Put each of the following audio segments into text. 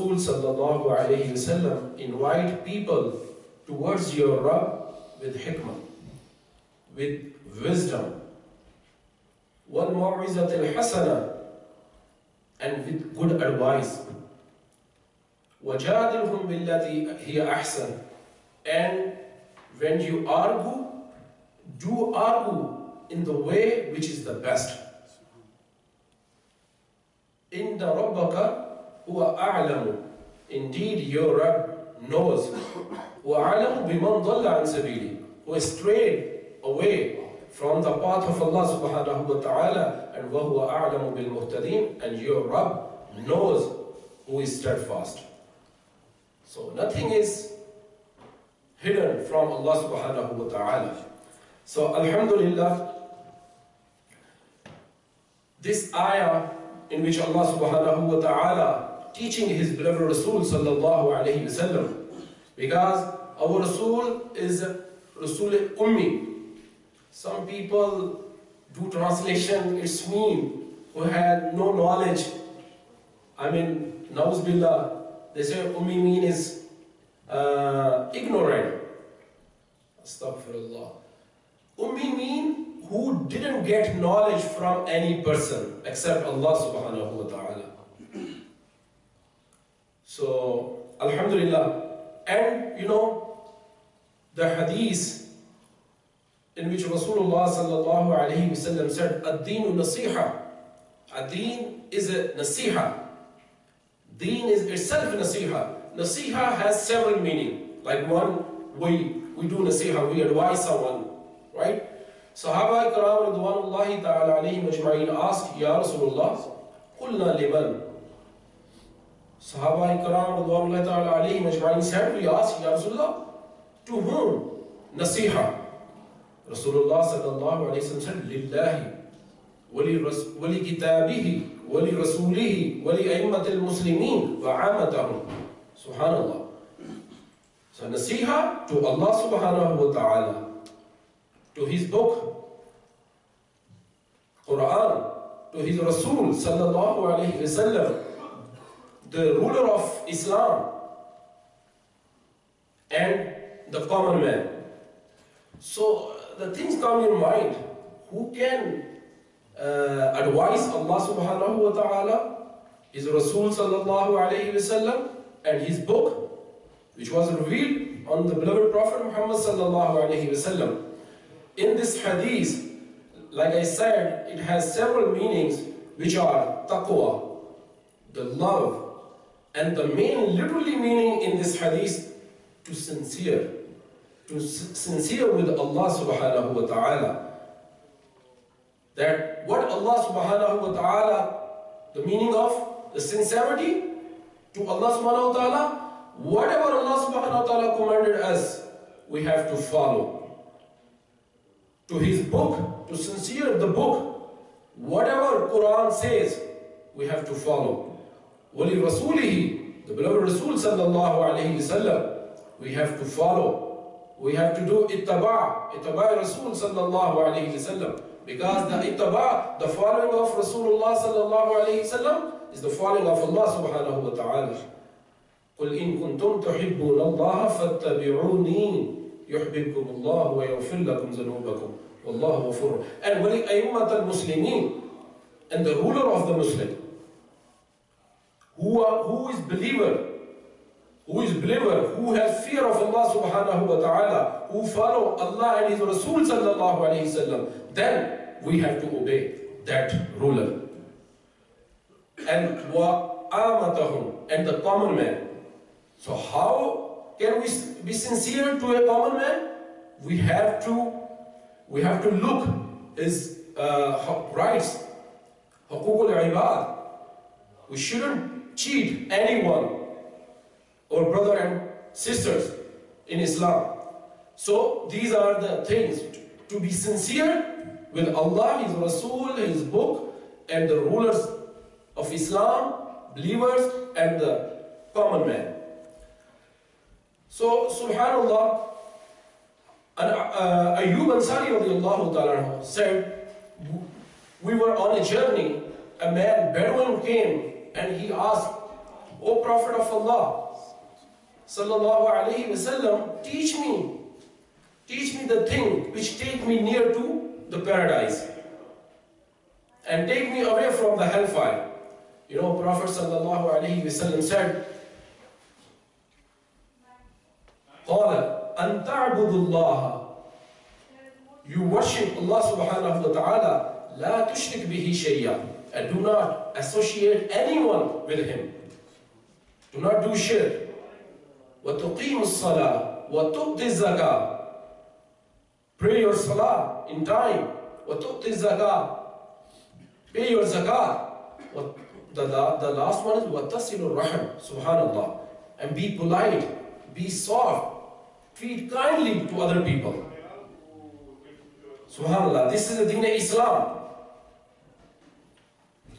Rasul sallallahu alayhi wasallam invite people towards your Rabb with hikmah, with wisdom, وَالْمَوْعِظَةِ الْحَسَنَةِ and with good advice. وَجَادِلْهُمْ بِالَّتِي هِيَ أَحْسَنَ and when you argue, do argue in the way which is the best. إِنَّ the رَبَّكَ هو أعلم Indeed, your Rabb knows وأعلم بمن ضل عن سبيله who strayed away from the path of Allah subhanahu wa ta'ala and وهو أعلم بالمهتدين and your Rabb knows who is steadfast. So nothing is hidden from Allah subhanahu wa ta'ala. So Alhamdulillah, this ayah in which Allah subhanahu wa ta'ala teaching His beloved Rasul sallallahu alayhi wasallam because our Rasul is Rasul Ummi. Some people do translation, it's mean who had no knowledge. I mean, Billah, they say Ummi mean is uh, ignorant. Astaghfirullah. Ummi mean who didn't get knowledge from any person except Allah subhanahu wa ta'ala. So, Alhamdulillah. And you know, the hadith in which Rasulullah sallallahu alayhi wasallam said, Ad-deenu nasiha. Ad-deen is a nasiha. Deen is itself nasiha. Nasiha has several meaning. Like one, we, we do nasiha, we advise someone, right? Sahaba kiram radwanullahi ta'ala alayhim ajma'in asked, Ya Rasulullah, قُلْنَا لِمَنْ Sahaba ikram radwanullahi ta'ala alayhim ajma'in said, we asked, Ya Rasulullah, to whom? Nasiha. Rasulullah sallallahu alayhi wa said, Lillahi. ولكتابه ولرسوله ولأئمة المسلمين وعامتهم سبحان الله So nasiha to Allah subhanahu wa ta'ala, to His book, Quran, to His Rasul sallallahu alayhi wa sallam, the ruler of Islam, and the common man. So the things come in mind. Who can uh, advise Allah subhanahu wa ta'ala, His Rasul sallallahu alayhi wa sallam, and His book, which was revealed on the beloved Prophet Muhammad sallallahu alayhi wa sallam. In this hadith, like I said, it has several meanings which are taqwa, the love, and the main literally meaning in this hadith to sincere, to sincere with Allah subhanahu wa ta'ala. That what Allah subhanahu wa ta'ala, the meaning of the sincerity to Allah subhanahu wa ta'ala, whatever Allah subhanahu wa ta'ala commanded us, we have to follow. To His book, to sincere the book, whatever Quran says, we have to follow. ولرسوله. The beloved Rasul صلى الله عليه وسلم we have to follow. We have to do اتباع اتباع رسول صلى الله عليه وسلم because the اتباع the following of رسول الله صلى الله عليه وسلم is the following of Allah سبحانه وتعالى قل إن كنتم تحبون الله فاتبعوني يحببكم الله ويغفر لكم ذنوبكم. والله غفور. And ولي أئمة المسلمين and the ruler of the Muslims who, are, who is believer who is believer, who has fear of Allah subhanahu wa ta'ala, who follow Allah and His Rasul sallallahu alayhi wasallam, then we have to obey that ruler. And wa'amatahum, and the common man. So how can we be sincere to a common man? We have to, we have to look his uh, rights, حقوق العباد. We shouldn't cheat anyone or brother and sisters in Islam. So these are the things to be sincere with Allah, His Rasul, His book, and the rulers of Islam, believers, and the common man. So, subhanAllah, And uh, Ayyub Ansari said, we were on a journey, a man, Bedouin came and he asked, O Prophet of Allah, sallallahu alayhi wasallam, teach me, teach me the thing which take me near to the paradise and take me away from the hellfire. You know, Prophet sallallahu alayhi wasallam said, قال أن تعبد الله You worship Allah subhanahu wa ta'ala لا تشرك به شيئا and do not associate anyone with him. Do not do shirk. وتقيم الصلاة وتؤتي الزكاة Pray your salah in time. وتؤتي الزكاة Pay your zakat. The, the last one is وتصل الرحم Subhanallah. And be polite, be soft, treat kindly to other people. Subhanallah. This is the deen of Islam.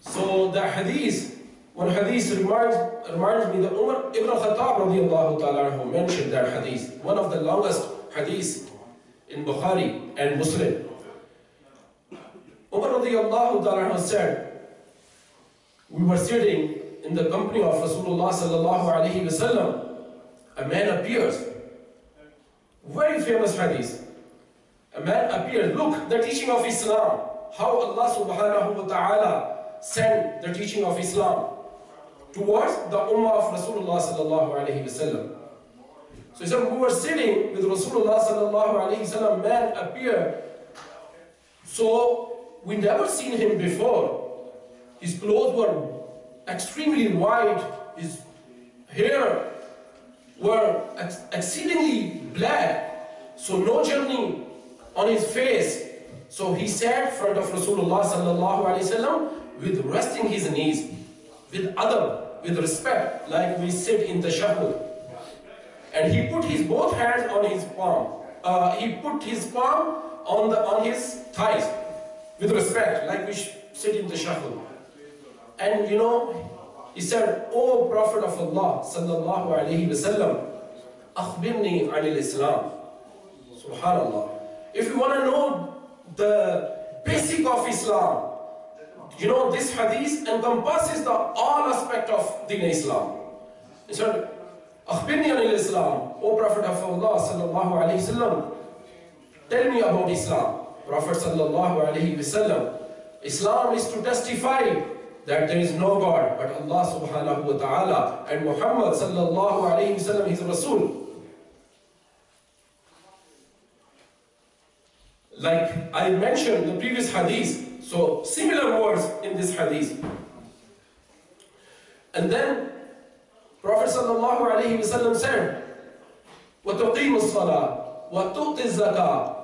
So the hadith, one hadith reminds, reminds me that Umar ibn Khattab radiallahu ta'ala mentioned that hadith, one of the longest hadiths in Bukhari and Muslim. Umar radiallahu ta'ala said, we were sitting in the company of Rasulullah sallallahu alayhi wasallam. A man appears. Very famous hadith. A man appears. Look, the teaching of Islam. How Allah subhanahu wa ta'ala send the teaching of Islam towards the Ummah of Rasulullah sallallahu alayhi wasallam. So he said, we were sitting with Rasulullah sallallahu alayhi wasallam, man appeared. So we never seen him before. His clothes were extremely white. His hair were ex exceedingly black. So no journey on his face. So he sat in front of Rasulullah sallallahu alayhi wasallam with resting his knees, with adab, with respect, like we sit in the shahud. And he put his both hands on his palm. Uh, he put his palm on the on his thighs, with respect, like we sit in the shahud. And you know, he said, O Prophet of Allah, sallallahu alaihi wasallam, akhbirni anil Islam. Subhanallah. If you want to know the basic of Islam, you know, this hadith encompasses the all aspect of Deen Islam. He said, Akhbirni anil Islam, O Prophet of Allah sallallahu alayhi wasallam, tell me about Islam. Prophet sallallahu alayhi wasallam, Islam is to testify that there is no God but Allah subhanahu wa ta'ala and Muhammad sallallahu alayhi wasallam is Rasul. Like I mentioned the previous hadith, so similar words in this hadith. And then Prophet sallallahu alayhi wasallam said, وَتُقِيمُ الصَّلَاةِ وَتُؤْتِ الزَّكَاةِ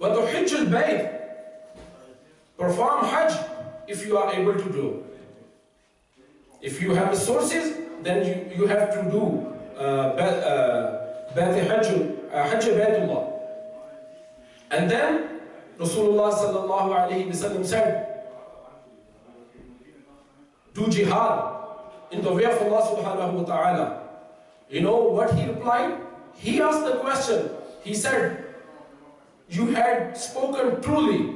وَتُحِجُّ الْبَيْتِ Perform Hajj if you are able to do. If you have resources, then you, you have to do uh, uh, Hajj, uh, Hajj Baytullah. And then Rasulullah sallallahu alayhi wasallam said, do jihad in the way of Allah subhanahu wa ta'ala. You know what he replied? He asked the question. He said, you had spoken truly.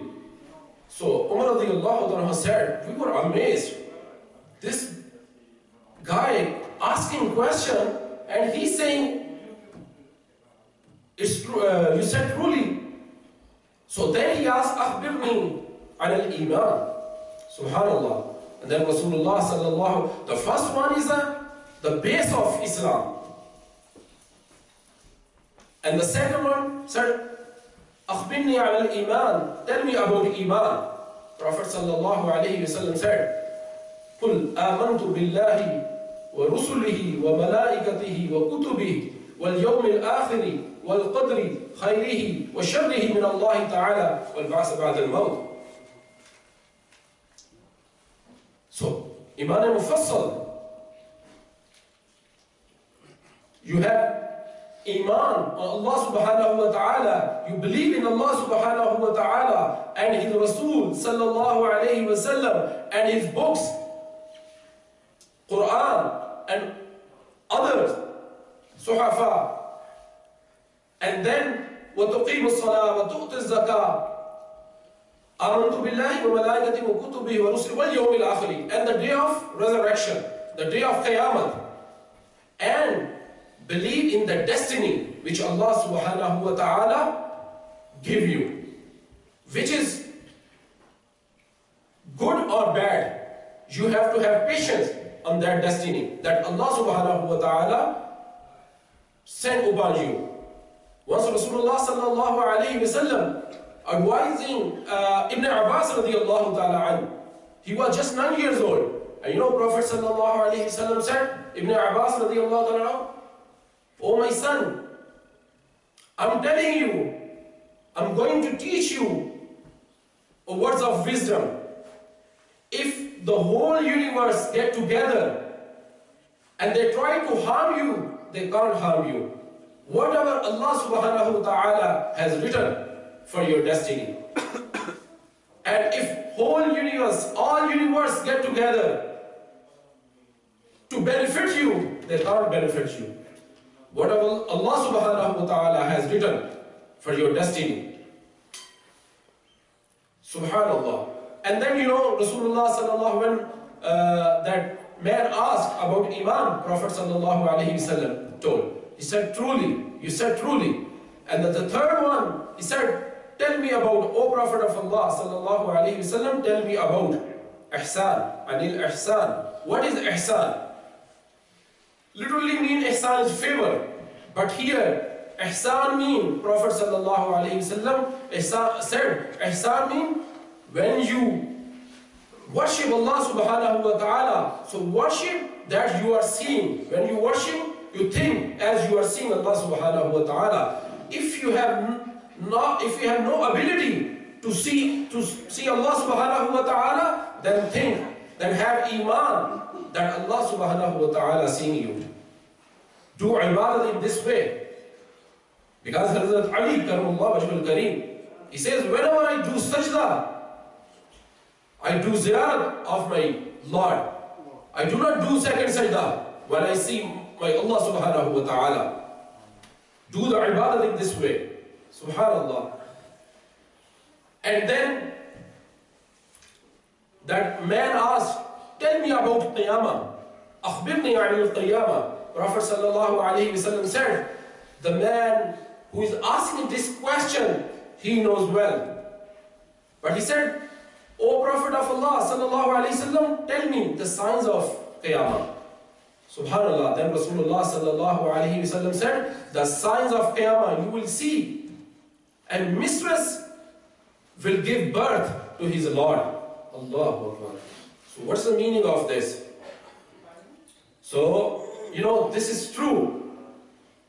So Umar radiallahu said, we were amazed. This guy asking question and he's saying, it's true, uh, you said truly. So then he asked, أخبرني عن الإيمان. Subhanallah. And then Rasulullah sallallahu, the first one is the, the base of Islam. And the second one said, أخبرني عن الإيمان. Tell me about Iman. Prophet sallallahu alayhi wa said, قل آمنت بالله ورسله وملائكته وكتبه واليوم الآخر والقدر خيره وشره من الله تعالى والبعث بعد الموت So, Iman Mufassal. You have Iman on Allah subhanahu wa. You believe in Allah wa ta'ala and His Rasul sallallahu alayhi wa sallam and His books, Quran and others, Suhafa, And then وتقيم الصلاة وتؤتي الزكاة آمنت بالله وملائكته وكتبه ورسله واليوم الآخر and the day of resurrection, the day of Qiyamah, and believe in the destiny which Allah subhanahu wa ta'ala give you, which is good or bad. You have to have patience on that destiny that Allah subhanahu wa ta'ala sent upon you. Once Rasulullah sallallahu alayhi wa sallam advising uh, Ibn Abbas radiallahu ta'ala. He was just nine years old. And you know Prophet sallallahu alayhi wa said, Ibn Abbas radiallahu ta'ala Oh my son, I'm telling you, I'm going to teach you a words of wisdom. If the whole universe get together and they try to harm you, they can't harm you. Whatever Allah subhanahu wa ta'ala has written, for your destiny. and if whole universe, all universe get together to benefit you, they can't benefit you. Whatever Allah subhanahu wa ta'ala has written for your destiny. Subhanallah. And then you know Rasulullah sallallahu when uh, that man asked about Iman, Prophet sallallahu alayhi wasallam told. He said, truly, you said truly. And the, the third one, he said, Tell me about, O Prophet of Allah sallallahu alayhi wasallam, tell me about ihsan, anil ihsan. What is ihsan? Literally mean ihsan is favor. But here, ihsan mean, Prophet sallallahu alayhi wasallam said, ihsan mean when you worship Allah subhanahu wa ta'ala. So worship that you are seeing. When you worship, you think as you are seeing Allah subhanahu wa ta'ala. If you have not, if you have no ability to see, to see Allah subhanahu wa ta'ala, then think, then have iman that Allah subhanahu wa ta'ala seeing you. Do ibadah in this way. Because Hazrat Ali Karamullah Wajhul Kareem, he says, whenever I do sajda, I do ziyarat of my Lord. I do not do second sajda when I see by Allah subhanahu wa ta'ala. Do the ibadah in this way. Subhanallah. And then that man asked, Tell me about Qiyamah. Akhbirni anil Qiyamah. Prophet sallallahu alayhi wasallam said, The man who is asking this question, he knows well. But he said, O Prophet of Allah sallallahu alayhi wasallam, tell me the signs of Qiyamah. Subhanallah. Then Rasulullah sallallahu alayhi wasallam said, The signs of Qiyamah you will see and mistress will give birth to his Lord. Allah So what's the meaning of this? So, you know, this is true.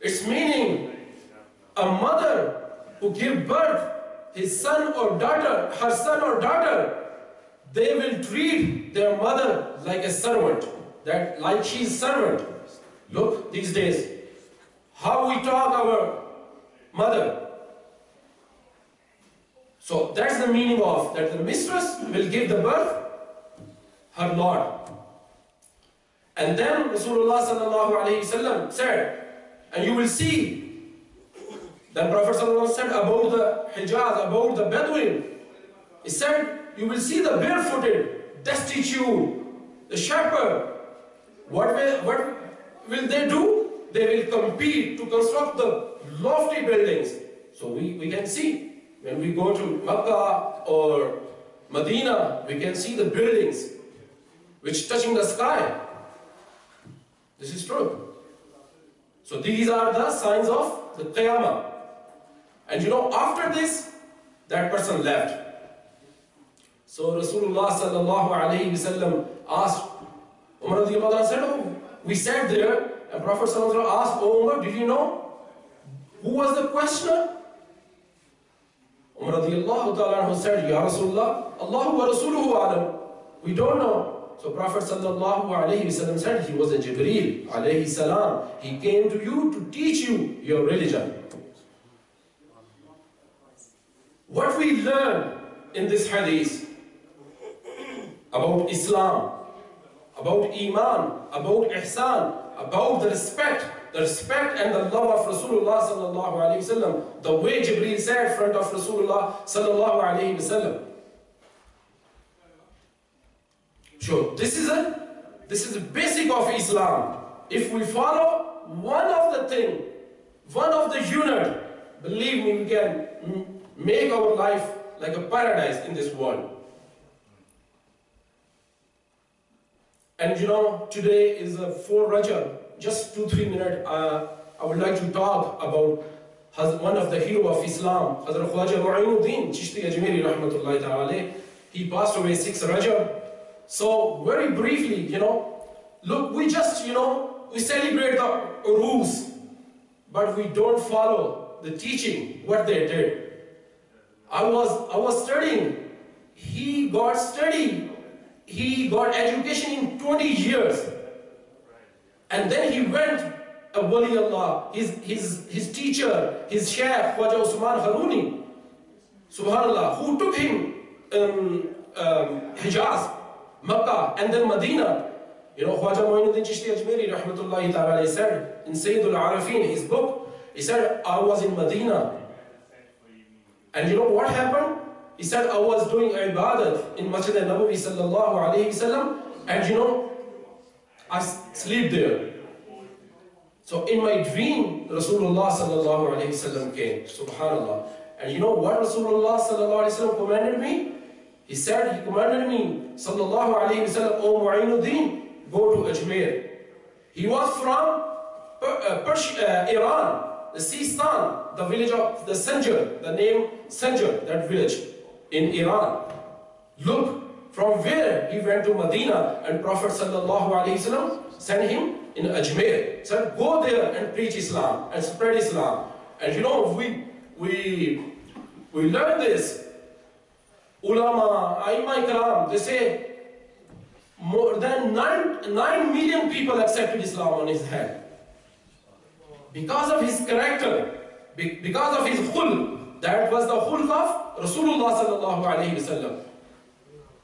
It's meaning a mother who give birth, his son or daughter, her son or daughter, they will treat their mother like a servant, that like she's servant. Look, these days, how we talk our mother. So that's the meaning of that the mistress will give the birth her Lord. And then Rasulullah said, and you will see, then Prophet said about the Hijaz, about the Bedouin, he said, you will see the barefooted, destitute, the shepherd. What will, what will they do? They will compete to construct the lofty buildings. So we, we can see when we go to Makkah or Medina, we can see the buildings which touching the sky. This is true. So these are the signs of the Qiyamah. And you know, after this, that person left. So Rasulullah sallallahu alayhi wasallam asked, Umar said, oh, we sat there, and Prophet asked, oh Umar, did you know who was the questioner? Umar radiallahu ta'ala said, Ya Rasulullah, Allahu wa Rasuluhu alam. We don't know. So Prophet sallallahu alayhi wasallam said, he was a Jibreel alayhi salam. He came to you to teach you your religion. What we learn in this hadith about Islam, about Iman, about Ihsan, about the respect the respect and the love of Rasulullah sallallahu alayhi wasallam, the way Jibreel said in front of Rasulullah sallallahu alayhi wasallam. So this is a this is the basic of Islam. If we follow one of the thing, one of the unit, believe me, we can make our life like a paradise in this world. And you know, today is a four Rajab. Just two, three minutes, uh, I would like to talk about one of the hero of Islam, Hazrat Khwaja Mu'inuddin Chishti Ajmeri rahmatullahi ta'ala. He passed away six Rajab. So very briefly, you know, look, we just, you know, we celebrate the Urs, but we don't follow the teaching, what they did. I was, I was studying. He got study. He got education in 20 years. And then he went, a wali Allah, his, his, his teacher, his sheikh, Khwaja Usman Haruni, subhanallah, who took him um, um, Hijaz, Makkah, and then Medina. You know, Khwaja Muinuddin Chishti Ajmeri, rahmatullahi ta'ala, said in Sayyidul Arafin, his book, he said, I was in Medina. And you know what happened? He said, I was doing ibadat in Masjid al-Nabawi sallallahu alayhi wasallam, and you know, I sleep there. So in my dream, Rasulullah sallallahu alayhi wasallam came, subhanallah. And you know what Rasulullah sallallahu alayhi wasallam commanded me? He said, he commanded me, sallallahu alayhi wasallam, O Mu'inuddin, go to Ajmer. He was from uh, uh, Iran, the Sistan, the village of the Sanjar, the name Sanjar, that village in Iran. Look, from where he went to Medina and Prophet alayhi sent him in Ajmer. Said, go there and preach Islam and spread Islam. And you know, we, we, we learn this ulama, Aima Ikram, they say more than 9, 9 million people accepted Islam on his head. Because of his character, because of his khul, that was the khul of Rasulullah sallallahu alayhi wasallam.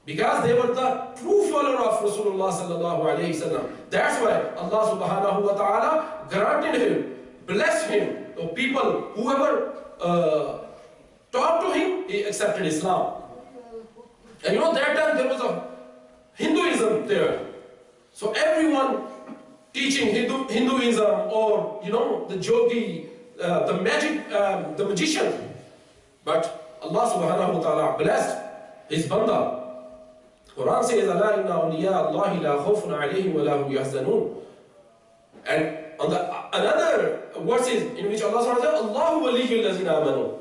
Because they were the true follower of Rasulullah sallallahu alayhi wasallam. That's why Allah subhanahu wa ta'ala granted him, blessed him. The people, whoever uh, talked to him, he accepted Islam. And you know, that time there was a Hinduism there. So everyone teaching Hindu, Hinduism or, you know, the yogi, uh, the magic, um, the magician. But Allah subhanahu wa ta'ala blessed his banda. Quran says, Allah inna awliya Allahi la khawfun alayhim wa la hum yahzanun. And on the another verses in which Allah subhanahu wa ta'ala says, Allahu waliyyu lazina amanu.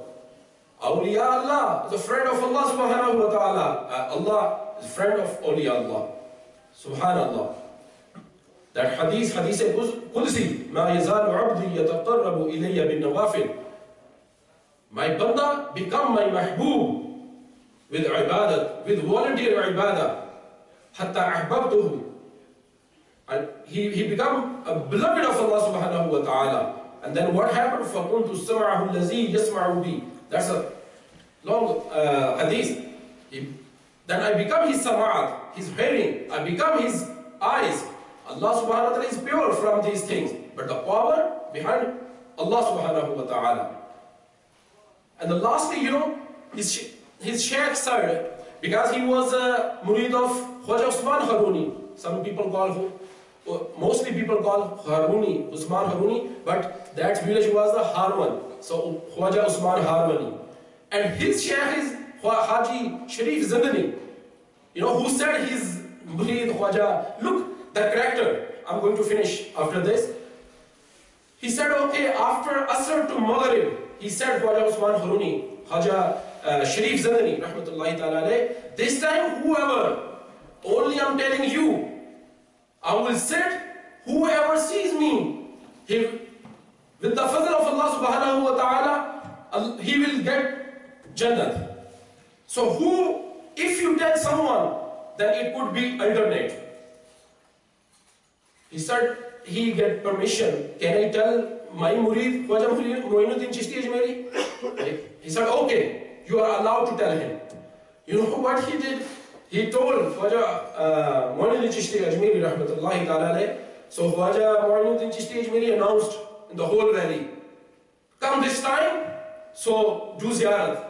Awliya Allah is a friend of Allah subhanahu wa ta'ala. Uh, Allah is a friend of awliya Allah. Subhanallah. That hadith, hadith Qudsi, ما يزال عبدي يتقرب إلي بالنوافل. My banda become my mahbub with ibadat, with volunteer ibadah. حتى أحببته. And he, he become a beloved of Allah subhanahu wa ta'ala. And then what happened? فَكُنْتُ السَّمْعَهُ الَّذِي يَسْمَعُ بِي that's a long uh, hadith. then I become his sama'at, his hearing, I become his eyes. Allah subhanahu wa ta'ala is pure from these things. But the power behind Allah subhanahu wa ta'ala. And the lastly, you know, his, his sheikh side, because he was a murid of Khwaja Usman Haruni. Some people call him, mostly people call Haruni, Usman Haruni, but that village was the Harwan. So Khwaja Usman Harwani. And his sheikh is Haji Sharif Zindani. You know, who said his murid Khwaja, look, the character, I'm going to finish after this. He said, okay, after Asr to Maghrib, he said Khwaja Usman Haruni, Khwaja uh, Sharif Zindani, rahmatullahi ta'ala this time whoever, only I'm telling you, I will sit, whoever sees me, he with the fadl of Allah subhanahu wa ta'ala, he will get Jannah. So who, if you tell someone, then it could be alternate. He said, he get permission. Can I tell my murid, Khwaja Muinuddin Chishti Ajmeri? He said, okay, you are allowed to tell him. You know what he did? He told Khwaja uh, Muinuddin Chishti Ajmeri, rahmatullahi ta'ala, So Khwaja Mu'inuddin Chishti Ajmeri announced in the whole valley, come this time, so do ziyarat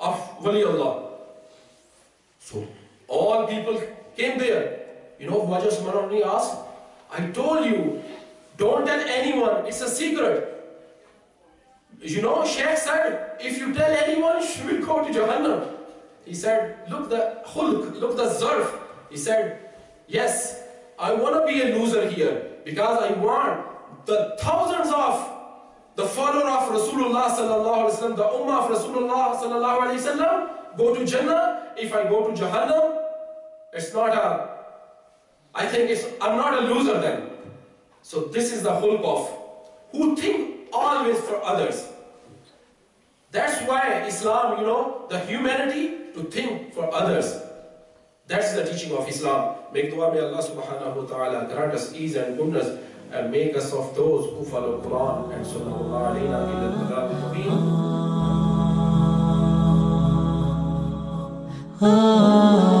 of Wali Allah. So all people came there. You know, Khwaja Subhanallah asked, I told you, don't tell anyone, it's a secret. You know, Sheikh said, if you tell anyone, she will go to Jahannam. He said, look the hulk, look the zarf. He said, yes, I want to be a loser here because I want the thousands of the follower of Rasulullah sallallahu alaihi wasallam, the ummah of Rasulullah sallallahu alaihi wasallam, go to Jannah. If I go to Jahannam, it's not a. I think it's. I'm not a loser then. So this is the whole of who think always for others. That's why Islam, you know, the humanity to think for others. That's the teaching of Islam. Make dua may Allah subhanahu wa ta'ala grant us ease and goodness and make us of those who follow Quran and Sunnah Ah